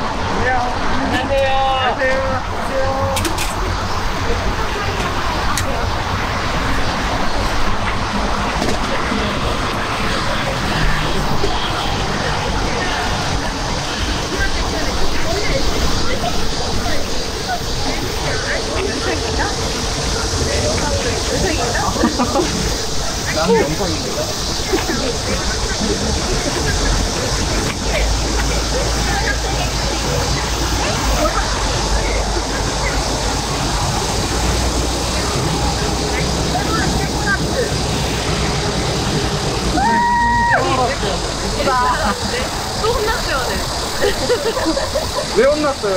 고전 하나만 또 혼났어요, 오늘. 왜 혼났어요?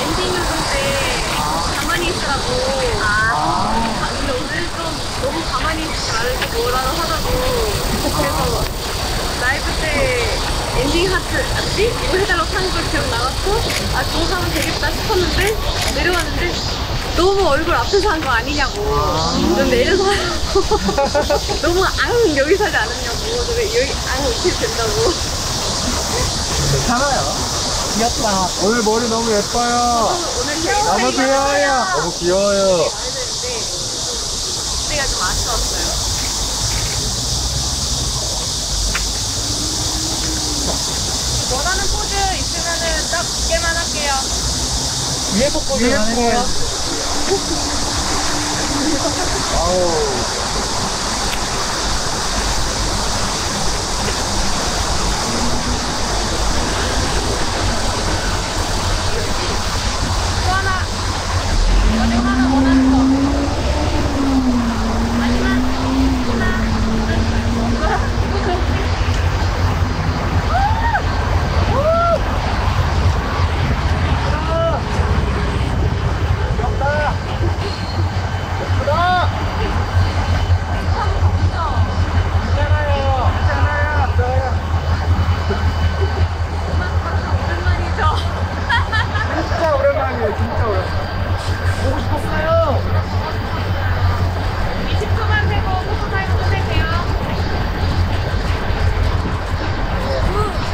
엔딩 요정 때 가만히 있으라고. 아. 너무 말고 뭐라도 하자고. 그래서 라이브 때 엔딩 하트, 아지? 이거 해달라고 하는 걸 기억 나갖고, 아, 그거 하면 되겠다 싶었는데, 내려왔는데, 너무 얼굴 앞에서 한 거 아니냐고. 좀 내려서 하라고. 너무 앙 여기서 하지 않았냐고. 왜 여기 앙 어떻게 된다고. 괜찮아요. 귀엽다. 오늘 머리 너무 예뻐요. 오늘 너무 귀여워요. 너무 귀여워요. 해야 되는데 그때가 좀 아쉬웠어요. 원하는 포즈 있으면은 딱 두 개만 할게요. 위에서 보기 위에서. 아우. 또 하나. 마지막 하나 원하는 거. 마지막 하나. 오랜만이죠. 진짜 오랜만이에요. 진짜 오랜만. 보고 싶었어요. 20초만 세고 포토 타임 끝내세요.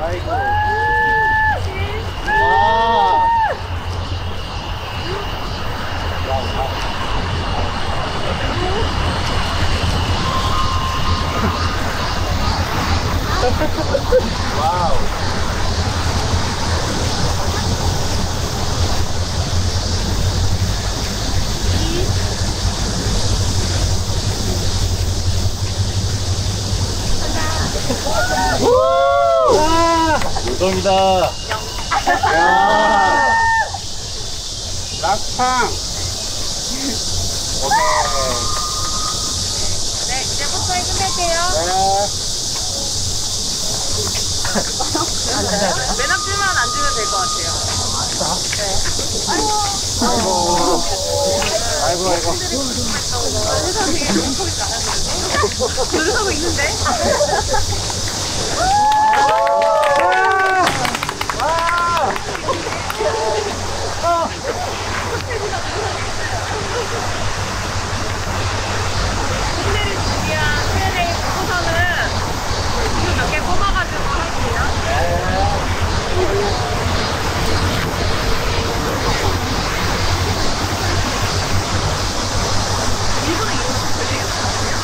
아이고. 와. 와우. 요정이다. 야. 낙팡. 오케이. 네, 이제 포토 타임 끝낼게요. 네. 맨 앞줄만 앉으면 될 것 같아요. 아이고. 아이고, 아이고. 세상 되게 눈속이 나갔는데? 노력 있는데? 팬들이 준비한 Q&A 보고서는 지금 몇 개 뽑아가지고 할게요. 일본어 이런 거 되게 거죠?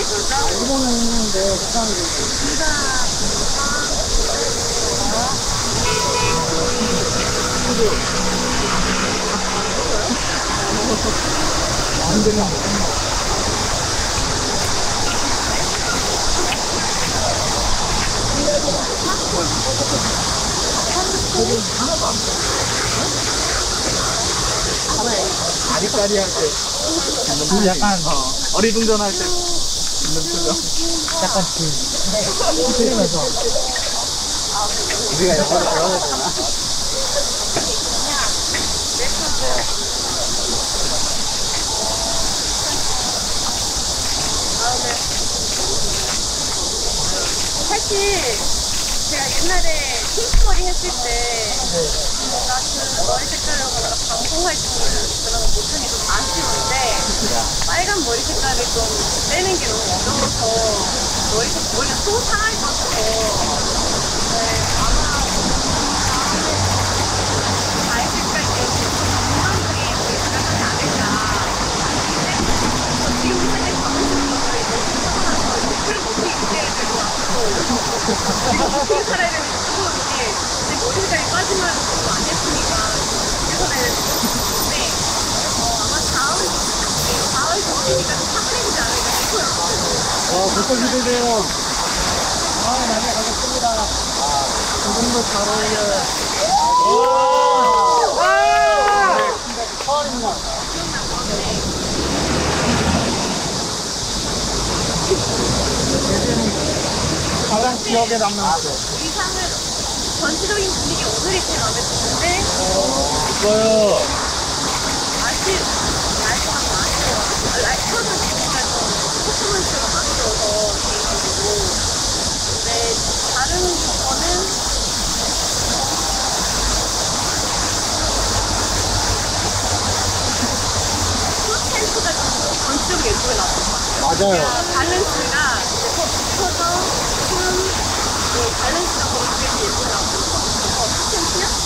일본에 있는데 세상에 안 되면 아리까리 할 때, 약간 어리둥절할 때. 약간 그, 흐리면서. 우리가 영어를 배워야 되나? 사실 제가 옛날에 핑크머리 했을 때 뭔가 그 머리 색깔로 뭔가 방송 활동을 그런 거 게좀 아쉬운데 빨간 머리 색깔을 좀 빼는 게 너무 어려워서 머리 색 머리가 또 상할 것 같아서 네, 아마 다음에 알 색깔 때 건강하게 머리색을 하지 않을까. 근데 지금 보면 머리 너무 피곤해서 목을 못 입게 될것 같고 어떻게 살아야 되는지 모르겠는데 내 머리 색깔이 빠지면 안 예쁘니까 개선해야 되는데 어, 아마 다음 어, 벌써 기대돼요. 아, 나중에 가겠습니다. 아, 조금도 잘 어울려요. 오! 와! 처음입니다. 가장 기억에 남는 거. 의상을 전체적인 분위기 오늘이 제일 마음에 드는데 이거요. 아직 라이프가 많이 들어가지고 라이프는 진짜 좀 퍼포먼스가 많이 들어서 개인적으로 근데 다른 거는 콘텐츠가 좀 전체적으로 예쁘게 나온 것 같아요 맞아요. 밸런스가 붙여서 춤, 그 밸런스가 거기 되게? 밸런스가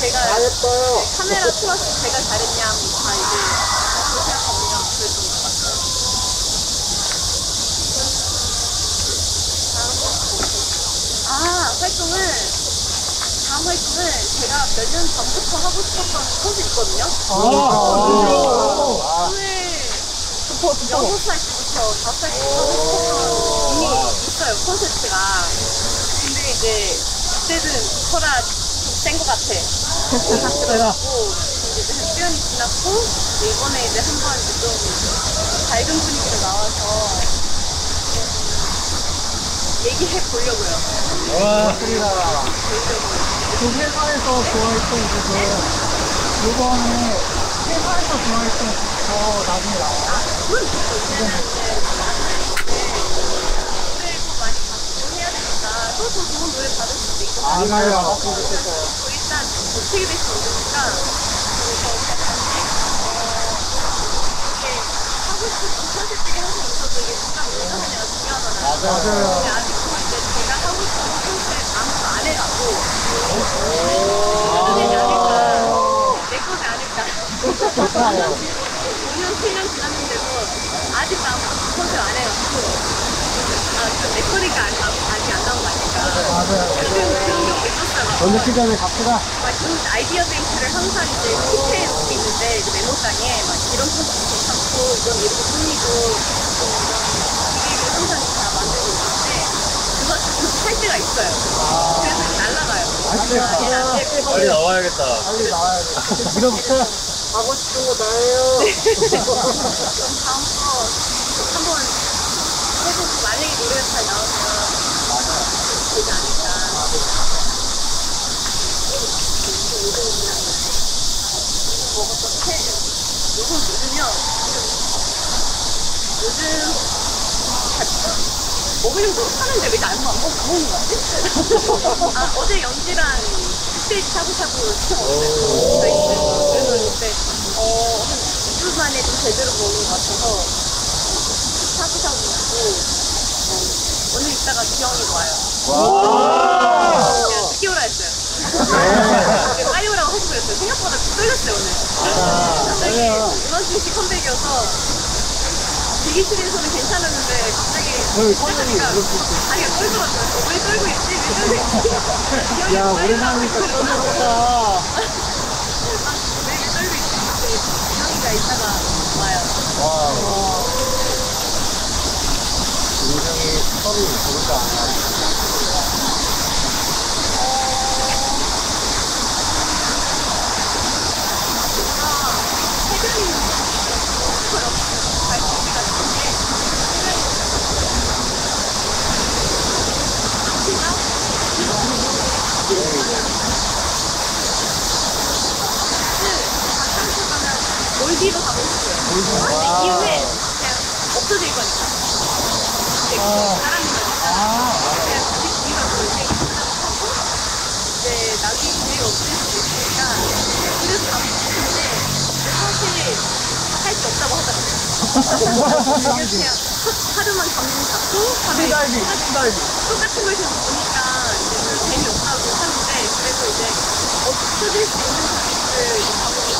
제가 잘했어요. 카메라 플러스 제가 잘했냐 뭐다 이제 그렇게 생각하면 그랬던 것 같아요. 아 활동을 다음 활동을 제가 몇 년 전부터 하고 싶었던 콘이 있거든요. 아, 오늘 여섯 살 때부터 다섯 살 때부터 이미 있어요 콘서트가. 근데 이제 그때는 터라 좀센것 같아. 그래갖고 이제 한 1년이 지났고 이번에 이제 한번 좀 밝은 분위기로 나와서 좀 얘기해 보려고요. 와, 우리나라. 그 회사에서 좋아했던 그거, 요번에 회사에서 좋아했던 거 나중에 나와. 아, 맞아요. 일단 어떻게 될지 모르니까 그래서 이게 하고 싶은 컨셉들이 항상 있어도 이게 누가 못하느냐가 중요하잖아요. 맞아요. 근데 아직도 이제 제가 하고 싶은 컨셉 아무도 안 해가고 그게 아닐까 내 것이 아닐까 5년, 7년 지났는데도 아직도 아무도 컨셉 안 해가지고 아, 안, 아직 안 나온 거 아닐까 맞아요. 그런, 그런 경우가 있었어요. 오늘 시간에 갑시다. 막 그런 아이디어 베이스를 항상 이제 밑에 놓고 있는데 이제 메모장에 막 이런 컨셉 괜찮고 이건 이렇게 꾸미고 좀 이런 항상 다 만들고 있는데 그거 할 때가 있어요. 그래서 날라가요. 예, 빨리 나와야겠다. 빨리 나와야 돼. 밀어붙여. 하고 싶은 거 다 해요. 그럼 다음 거 한번 해보고 만약에 노래가 잘 나오면 되지 않을까. 요즘 요즘요 요즘 먹으려고 하는데 왜 나는 안 먹- 먹는 거지? 아 어제 연지랑 스테이크 샤브샤브 시켜 먹었어요 저희 집에서 그래서 그때 어, 한 2주 만에 좀 제대로 먹은 것 같아서 샤브샤브 먹고 이따가 기영이도 와요 그냥 늦게 오라 했어요 근데 빨리 오라고 하고 그랬어요 생각보다 좀 떨렸어요 오늘 갑자기 이만큼씩 컴백이어서 대기실에서는 괜찮았는데 갑자기 떨더라고요. 왜 떨고 있지? 왜 떨고 있지? 야, 오랜만이니까 떨어졌다. 왜 떨고 있지? 형이가 이따가 와요. 와. 인생이 서로 커요. 발코기 같은데 몰디브 가고 싶어요. 근데 이후에 그냥 없어질 거니까. 하루만 감금 잡고 밤에 스다이빙, 스다이빙. 똑같은 걸 계속 보니까 이제 별 재미없다고 하는데 그래서 이제 없어질 수 있는 이제 가보고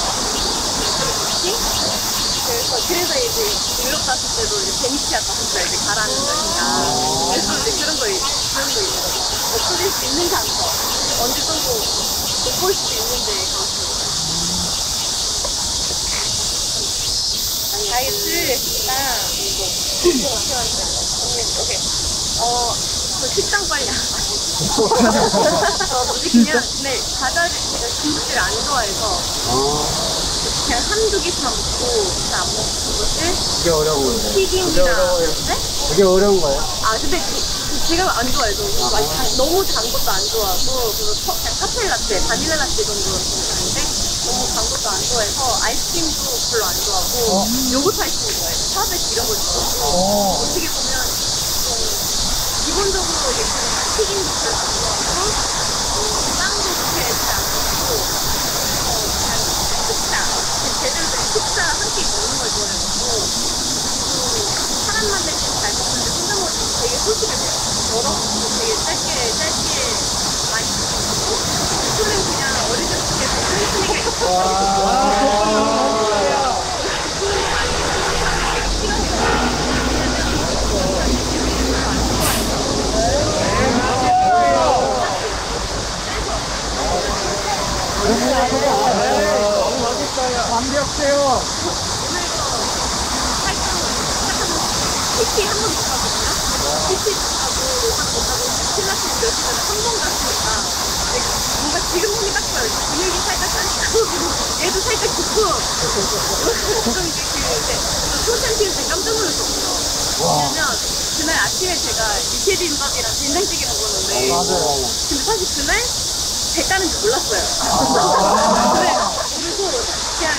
그래서 그래서 이제 유럽 갔을 때도 베니치아 갔을 때 가라는 거니까 그래서 이제 그런 거 있- 그런 거 있더라고 없어질 수 있는 장소 언제 또못볼 수도 있는데 싶어요 다이어트 랑 이거 오케이 어, 저 식당 빨리 안 어, 뭐지 그냥 네 과자를 제가 김치를 안 좋아해서 그냥 한두 개씩만 먹고 잘안 먹는 것을 그게 어려운데. 튀김이나 네? 그게 어려운 거예요? 아 근데 그, 제가 안 좋아해서 많이 단- 너무 단 것도 안 좋아하고 그리고 서- 그냥 카페 라떼 바닐라 라떼 정도는 괜찮은데 너무 단 것도 안 좋아해서 아이스크림도 별로 안 좋아하고 요거트 아이스크림 좋아해요 샤베트 이런 거 좋아하고 어떻게 보면 좀 기본적으로 그냥 튀김도 별로 안 좋아하고 어, 빵도 그렇게 잘안 먹고 어, 그냥 식사 그냥 제대로 된 식사 한 끼 먹는 걸 좋아해가지고 그리고 사람 만날 때잘 먹는데 혼자 먹을 때 되게 소식을 해요 여러 되게 짧게 짧게 많이 먹고 술은 그냥 끈끈이가 완벽해요. PT 한 번 못 가거든요. PT 못 가고 로봇 못 가고 필라테스 몇 시간에 한 번 갔으니까 내가 뭔가 지금 보니 근육이 살짝 살짝 얘도 살짝 굽고 좀 이제 그 이제 콘텐츠에서 깜짝 놀랐었어요. 왜냐면 그날 아침에 제가 육회비빔밥이랑 된장찌개 먹었는데 맞아요. 근데 사실 그날 배 따는 줄 몰랐어요. 그래, 그리고 그냥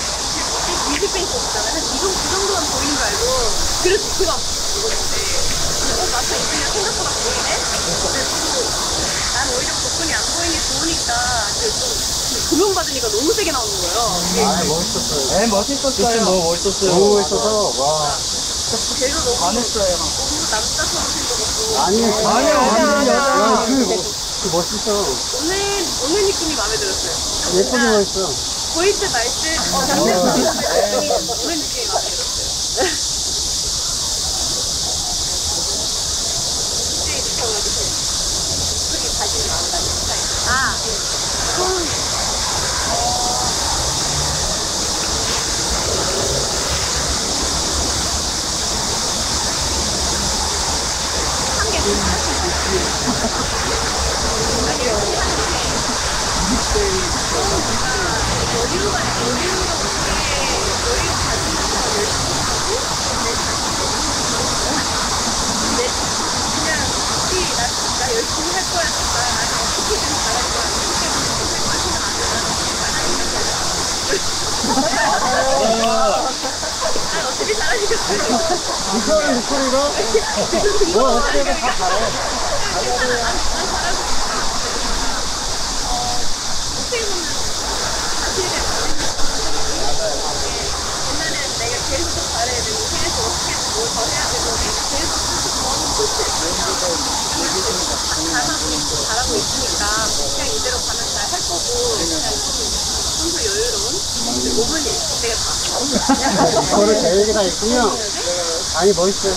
그 뮤직뱅크 있잖아요. 한 이동 그 정도만 보이는 거 알고 그래서 그만 먹었는데 어, 나서 입으면 생각보다 보이네? 그래서 난 오히려 복근이 안 보이니 좋으니까 그좀 조명받으니까 너무 세게 나오는 거예요. 아, 멋있었어요. 네, 멋있었어요. 너무 멋있었어요. 너무 멋있어서, 와. 배도 너무 반했어요. 너무 남자처럼 생겨갖고 아니, 아니요, 아니요. 야, 그, 그 멋있어. 오늘 오늘 느낌이 마음에 들었어요. 예쁘게 멋있어. 보일 듯말 듯, 어, 남들 보일 듯 오는 느낌이 마음에 들었어요. 혹시 저 이렇게 예쁘게 가지고 나온다는 스타일. 아, 음. 한개 아니, 여기 한 개. 여유가 여유롭게 여유 가지면서 열심히 하고 내 자신을 내 그냥 혹시 나, 나 열심히 할 거야 나 나는 어떻게든 잘할 거야. 난 어차피 잘하니까 이거는 목소리가? 뭐, 어떻게든 다 잘해. 괜찮아 난, 난 잘하고 있어 어, 어떻게 보면 자신에 옛날에는 내가 계속 더 잘해야 되고 계속 어떻게든 뭘 더 해야 되고 내가 계속 너무 푸시했으니까 잘하고 있으니까 그냥 이대로 가면 잘 할 거고 그냥 좀더 여유로운 근데 몸은 내가 다 그거를 계획이 다 있군요. 네? 아니, 멋있어요.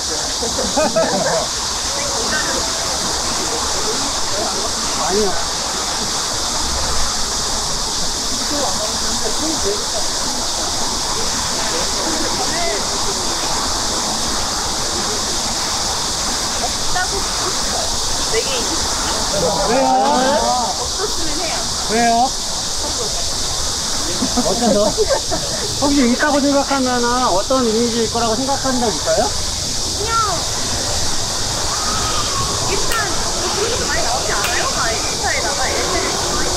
아니요. 따고 왜요? 없었으면 해요. 왜요? 어째서? 혹시 있다고 생각하면 어떤 이미지일 거라고 생각한 적 있어요? 그냥 일단 뭐 그런 것도 많이 나오지 않아요? 막 인스타에다가 예전에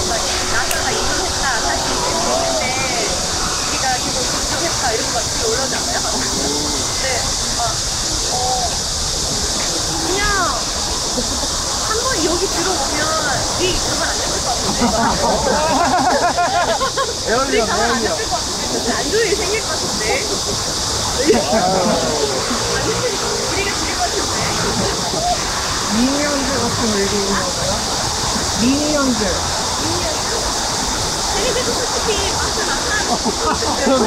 막 나사가 이동했다 다시 이동했는데 우리가 계속 걱정했다 이런 거 되게 올라오지 않아요? 근데 막 어, 그냥 한 번 여기 들어오면 우리 가만 안 됐을 것 같은데 우리 가만 안 됐을 것 같은데 안 좋은 일이 생길 것 같은데 우리가 같은데 미니언즈 같은 거 얘기하는 거예요? 미니언즈. 쟤네들도 솔직히 막상 나타나면 그러네.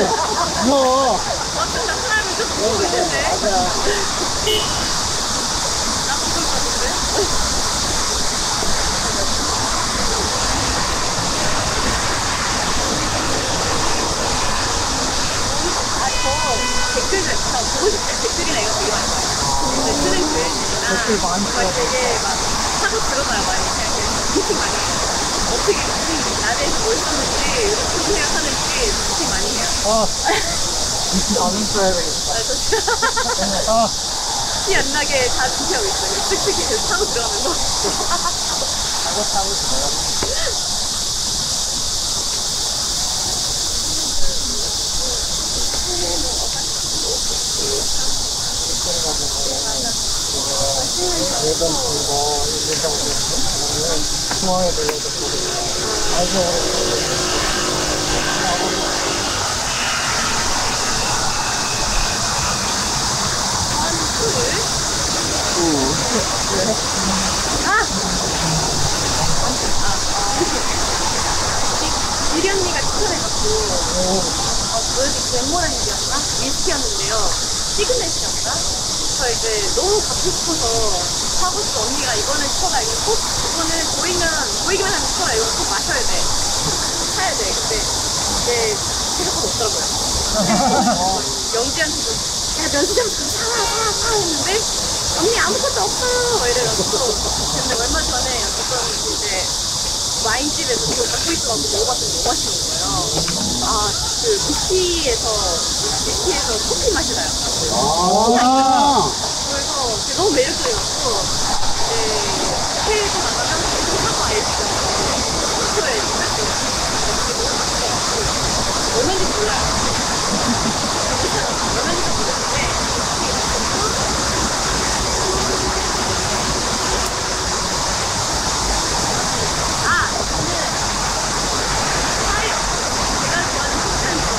뭐, 막상 나타나면 좀 무서울 텐데 나 무서울 것 같은데 아저 댓글들 저 보고 싶을 때 댓글이나 이거 되게 많이 봐요 근데 쓰는 글이나 댓글 많죠. 정말 되게 막 하고 들어가요 많이 그냥 이렇게 미팅 많이 해요 어떻게 대해서 뭘 썼는지 어떻게 생각하는지 미팅 많이 해요 아, 나는 써야 되겠다. 아, 아, 티 안 나게 다 준비하고 있어요. 쓱쓱이 계속 타고 들어가는 거. 타고 타고 있어요. 예전 그거 있는데, 중앙에 들려줬고. 아주 아! 이- 미리 언니가 추천해갖고, 어, 뭐였지? 웬모란 일이었나? 위스키였는데요. 시그넷이었나? 저 이제 너무 갖고 싶어서 싶어. 언니가 이거는 쳐라. 이거 꼭, 이거는 보이면, 보이기만 하면 쳐라. 이거 꼭 마셔야 돼. 사야 돼. 근데 이제 생각보다 없더라고요. 영지한테도 야 면세점 가서 사와 사와 사와 했는데 언니 아무것도 없어요 막 이래가지고 근데 얼마 전에 어떤 이제 와인집에서 그걸 갖고 있어가지고 먹어봤더니 너무 맛있는 거예요 아그 위스키에서 위스키에서 커피 맛이 나요 아, 너무 매력적이었고 이제 해외도 나가면 계속 알죠 목표에 있는 얼마인지 몰라요. 얼마인지 모르는데 아 저는 제가 좋아하는 폭탄주는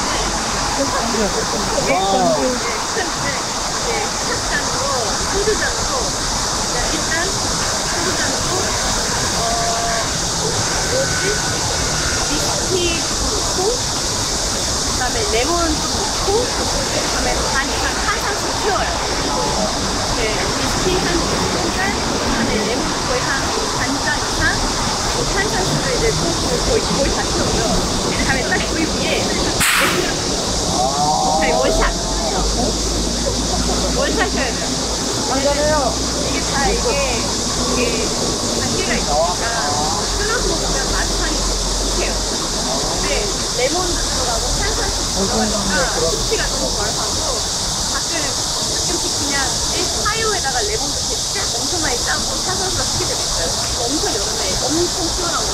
폭탄주는 이제 샷잔으로 소주잔으로 그냥 일단 소주잔으로 어 뭐지 좀 넣고 그다음에 레몬 좀 넣고 그다음에 반 이상 탄산수 채워요. 네, 위스키 한 2잔, 그다음에 레몬 거의 한 반잔 이상, 그 탄산수를 이제 또 거의 거의 다 채우고요. 그다음에 딱그 위에 네, 원샷. 원샷 해야 돼요. 한잔해요. 이게 다 이게 이게 단계가 있으니까 끊어서 먹으면 맛상이 좋게요. 근데 레몬도 들어가고 탄산수 들어가니까 수치가 너무 덜하고 가끔 가끔씩 그냥 일 사유에다가 레몬도 이렇게 쫙 엄청 많이 짜고 탄산수가 시킬 때도 있어요. 엄청 여름에 엄청 시원하고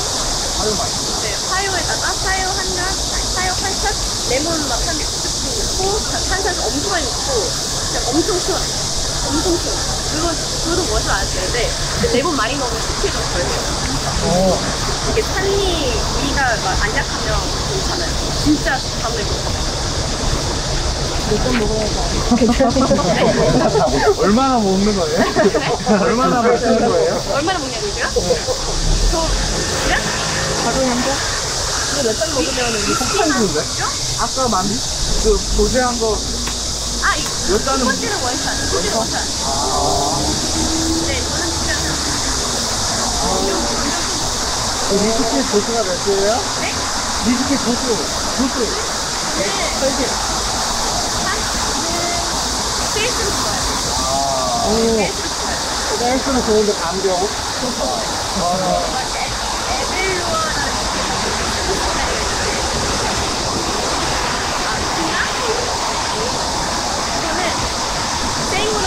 아유, 맛있어. 네, 사유에다가 사유 한 잔, 사유 한 샷, 레몬 막한 스푼 넣고, 다- 탄산수 엄청 많이 넣고, 그냥 엄청 시원해. 엄청 시원해. 그거, 안 되는데, 근데 레몬 많이 숙취 좀덜 해요. 오, 이게 산미, 위가 막 안 약하면 괜찮아요. 진짜 다음에 먹어. 얼마나 먹는 거예요? 얼마나 먹는 거예요? 얼마나 먹냐고요, 제가? 저, 그냥? 하루에 한 잔? 이거 몇잔 먹으면 폭탄주인데? 아까 만, 그, 보세한 거, 아, 이, 첫 여자는 번째는 원샷. 두 번째는 원샷. 네, 저는 진짜. 미스키 도수가 몇이에요? 네? 미스키 도수, 도수. 네. 세개 페이스로 좋아요. 오, 페이스로 좋아요. 댄스는 좋은데 감정. 어, 에벨로아라는 이거는 생으로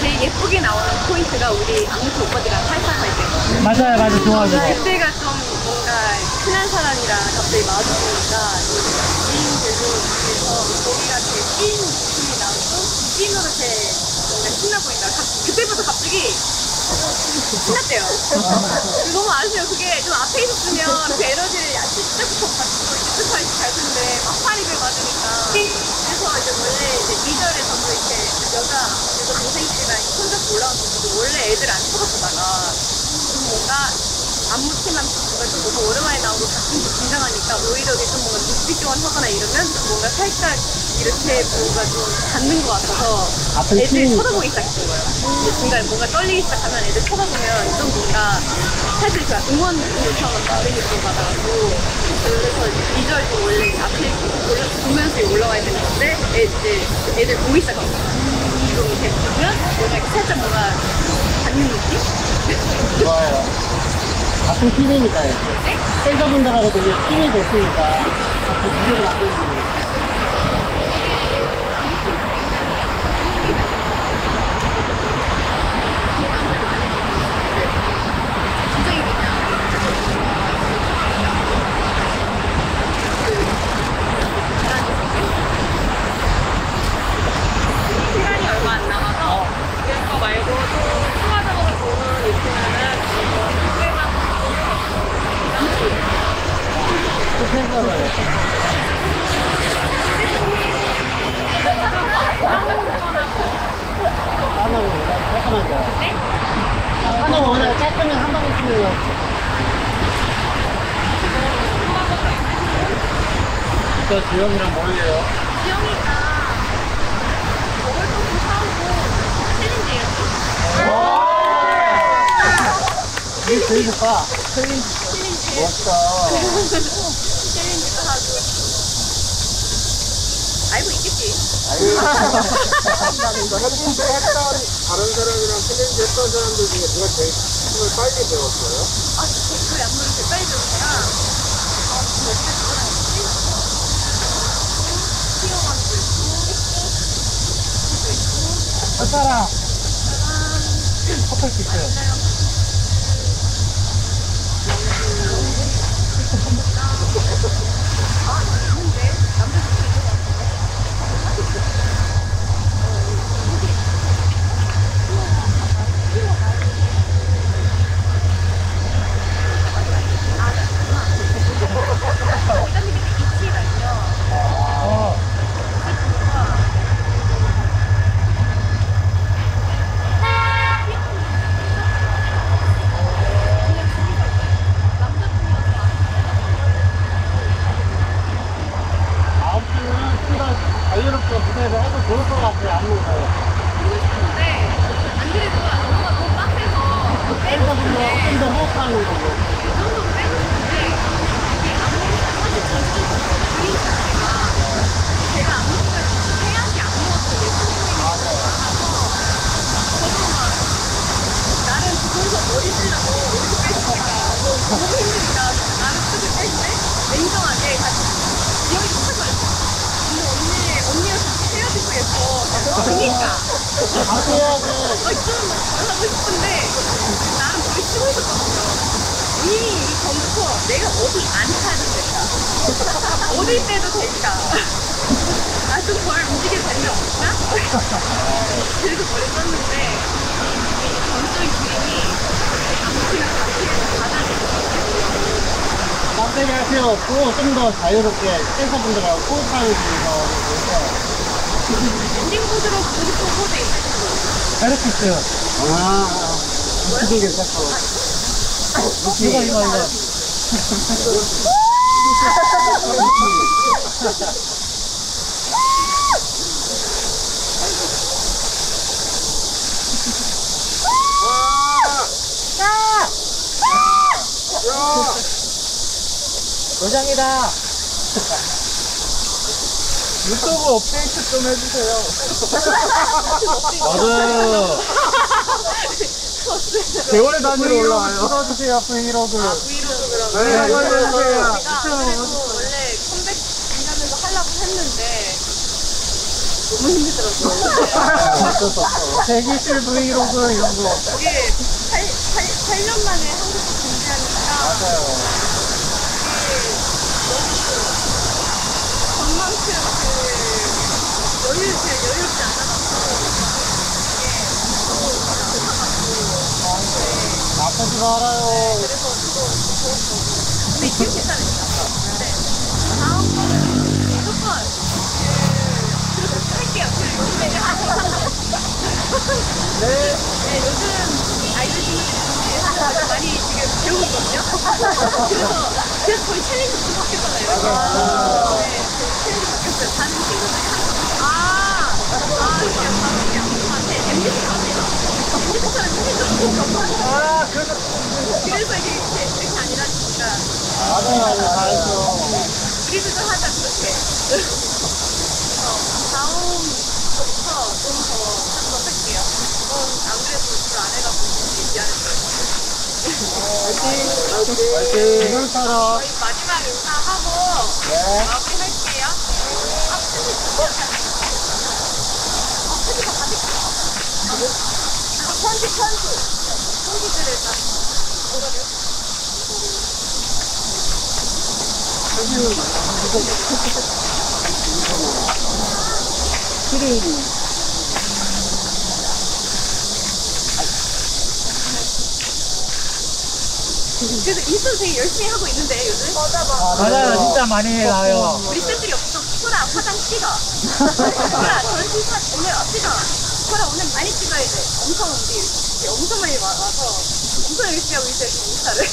제일 예쁘게 나오는 포인트가 우리 앙수 오빠들이랑 살살할 때 맞아요, 맞아요. 좋아요, 좋아. 그때가 좀 뭔가 흔한 사람이랑 갑자기 마주보니까 지인들도 그래서 거기가 되게 찐 느낌이 나고 찐으로 되게 뭔가 신나 보인다 갑- 그때부터 갑자기 신났대요 너무 아쉬워요 그게 좀 앞에 있었으면 그 에너지를 시작부터 가지고 이제 끝까지 갈 텐데 막파리를 맞으니까 그래서 이제 원래 이제 2절에서도 이렇게 여자 여자 동생들이랑 손잡고 올라온時원래 애들 안 쳐다보다가 좀 뭔가 안무 팀만 뭔가 좀 너무 오랜만에 나오고 같은 게 긴장하니까 오히려 좀 뭔가 눈빛 교환하거나 이러면 좀 뭔가 살짝 이렇게 뭔가 좀 닿는 것 같아서 애들이 쳐다보기 시작했던 거예요. 중간에 뭔가 떨리기 시작하면 애들 쳐다보면 좀 뭔가 사실 제가 응원 요청을 받으니 받아가지고 그래서 2절도 원래 앞에 보면서 올라와야 되는 건데 애, 이제 애들 보기 시작하 이렇게 보면 뭔가 이렇게 살짝 뭔가 닿는 느낌? 좋아요. 같은 팀이니까요. 셀저분들하고 되게 팀이 됐으니까 같은 팀을 만드는 거예요. 굉장히 그냥 시간이 얼마 안 남아서 그거 말고도 추가적으로 보는 있으면은 그거 꽤만 또 셀저를. 하나는 워낙 깔끔하죠. 네? 하나는 워낙 깔끔해 한 방에 쓰는 저 지영이랑 뭘래요? 지영이가 먹을 것도 사오고 챌린지예요. 이게 제일 좋다. 챌린지. 멋있다. 챌린지도 하고. 알고 있겠지. 챌린지 했던 다른 사람이랑 챌린지 했던 사람들 중에 누가 제일 춤을 빨리 배웠어요? 아, 그 안무를 제일 빨리 배웠구나. 아, 그 어떻게 그거였지? 피어가지고 있고. 첫사랑 커플 키스. 아, 있는데? 남자도 있는 것 같은데? 일단 근데 이치라뇨. 어. 다음 주는 좀더 자유롭게 무대를 해도 좋을 것 같아요, 안무가요. 댄서분도 좀더 호흡하는 거고. 나는 그거에서 머리 쓰려고 이렇게 뺐으니까 너무 힘드니까 나는 쓰고 뺐는데 냉정하게 다시 기억이 똑같이 말했어 근데 언니 언니가 그렇게 해야 되고 예뻐 그니까 다시 해야지. 어, 좀 잘하고 싶은데 나는 머리 쓰고 있었거든요 이미 이 전부터 내가 어디 안 타도 될까 어디 때도 될까 아 좀 덜 움직여도 되는 없나? 그래서 머리 썼는데 이게 없고 좀더 자유롭게 댄서분들하고 호흡하는 중에서 엔딩 코드로 부르는 코드? 베르티스 아 그게 괜찮고 이거 이거 이거. 야! 도장이다 유튜브 업데이트 좀 해주세요. 맞아요 개월 단위로 올라와요. 풀어주세요 브이로그 브이로그 그러면. 네, 제가 올려주세요. 그래도 원래 컴백 기념에서 하려고 했는데 너무 힘들더라고요. 어쩔 수 없어 대기실 브이로그 이런 거 이게 8, 8, 8년 만에 한국에 준비하니까 맞아요 전만큼 그 여유, 그 여유롭지 않아가지고 아프지도 알아요 그래서 아이돌 친구들이 하는 많이 지금 배우고 있거든요. 그래서, 그래서 거의 챌린지 좀 바뀌었잖아요. 네, 챌린지 바뀌었어요. 다른 친구들이 하는 아, 아, 이게 저한테 MBC 가세요. MBC처럼 챌린지 아, 그래서 그래서 이게 이렇게, 이렇게 아니라니까. 맞아요 잘했죠 우리도 좀 하자, 그렇게. 어, 다음부터 좀더좀더 할게요. 이건 안 그래도 별로 안 해가지고 미안해요. 화이팅 이걸처럼 저희 마지막 인사하고 네 마무리 할게요. 아, 편지. 어, 편지 다 받을게요. 아, 편지, 편지. 편지들을 다. 그래서 인스타 되게 열심히 하고 있는데, 요즘? 맞아, 맞아요 진짜 많이 나요 우리 쌤들이 없어서 소라 화장 찍어. 소라 전시사 오늘 어 찍어. 소라 오늘 많이 찍어야 돼. 엄청 우리 엄청 많이 와, 와서 엄청 열심히 하고 있어요 지금 인스타를.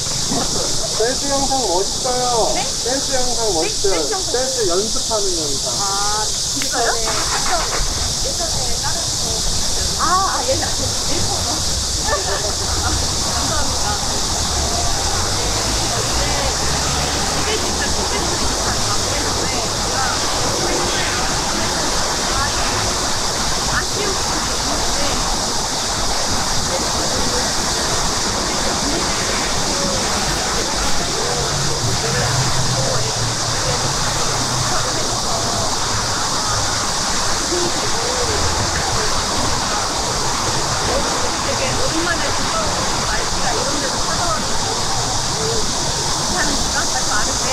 댄스 영상 멋있어요. 네? 댄스 영상 멋있어요. 댄스 영상. 댄스 연습하는 영상. 아 진짜요? 예전에 다른 거. 아, 아 예전 감사합니다. 네, 이게 진짜 콘텐츠를 못하는 것 때문에 제가 아쉬운 부분이 있는데 되게 오랜만에 좀 알지가 이런 데서 찾아와가지고 하는 건가? 나도 아는데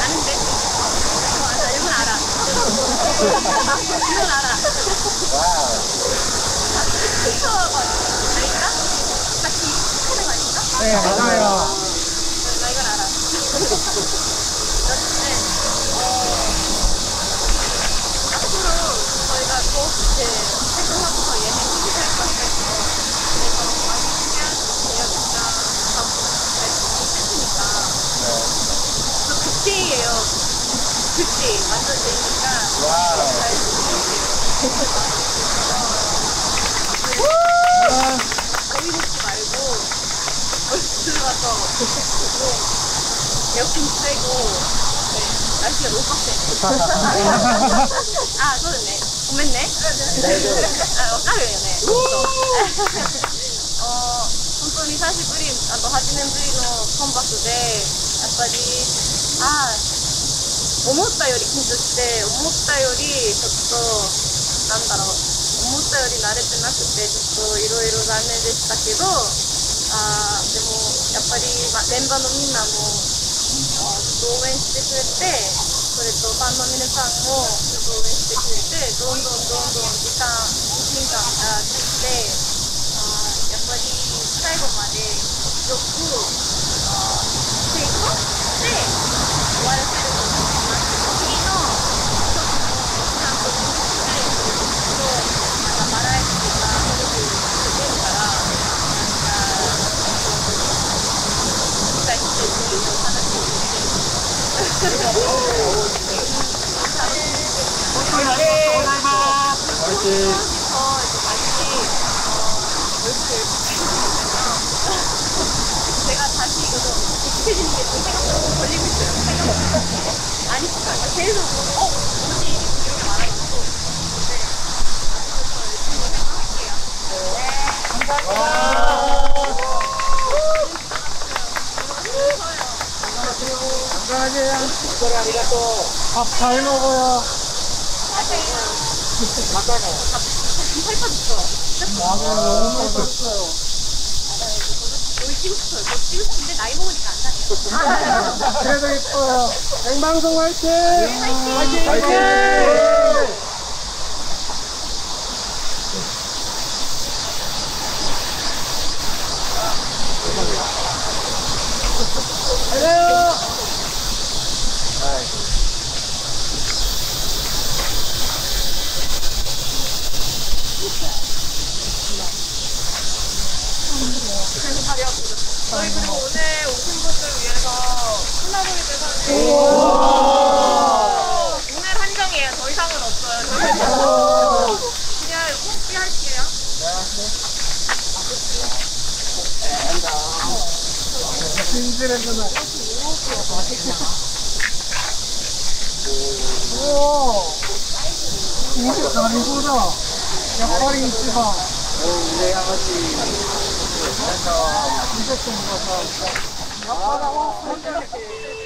아는데 어, 알아 이건 알아 이건 알아 슈퍼가 아닌가? 같이 하는 거 아닌가? 네 맞아요 나 이건 알아 어쨌든 어 앞으로 저희가 또 이제 활동하면서 얘네 시기할 건데 그래서 많이 신기한 제약이나 하고 했으니까 또 극제예요 극제 완전 재니까 와우 잘 부탁드릴게요 거의 먹지 말고 얼른 들어가서 드시고 에어컨 쐬고 네, 날씨가 너무 빡세 아, そうですね。ごめんね。あ、わかるよね。あ本当に久しぶり、あと8年ぶりのコンパスで、やっぱり、あ 思ったより傷って思ったよりちょっとなんだろう思ったより慣れてなくてちょっといろいろ残念でしたけどあでもやっぱり、ま、現場のみんなもちょっと応援してくれてそれとファンの皆さんも応援してくれてどんどんどんどん時間時間が経ってあやっぱり最後までよく成功して終わらせる 화이팅! 서 이제 다 시 어, 얼굴을 익숙해지면 제가 다시 이거 익숙해지는 게좀 생각보다 걸리고 있어요. 생각보다 아니 계속 어 뭐지 이렇게 말하고 네 그래서 열심히 생각할게요. 건강하세요. 밥잘 먹어요. 살 빠졌어. 맞아요. 너무 맛있어요. 여기 찍고 싶어요. 저 찍고 싶은데 나이 먹으니까 안 나네요. 그래도 예뻐요. 생방송 화이팅! 화이팅! 화이팅! 안녕! 저희 그리고 오늘 오신 분들 위해서 콜라보이드 사진 오늘 한정이에요. 더 이상은 없어요. 저희 그냥 뽑기 할게요. 진실해주나. 우와! 이게 다리보다 약발이 있지만. 우리 아버지. 약발하고.